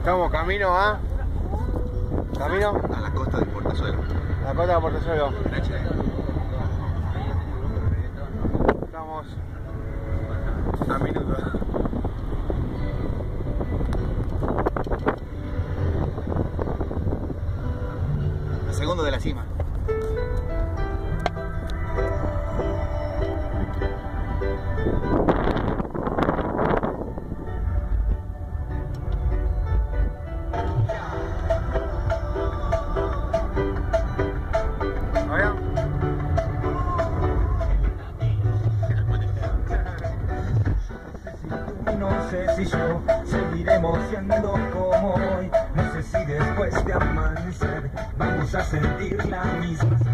Estamos camino a... ¿Camino? A la costa de Portezuelo. La costa de Portezuelo. Estamos... A minutos. A segundo de la cima. No sé si yo seguiremos siendo como hoy. No sé si después de a sentir la misma.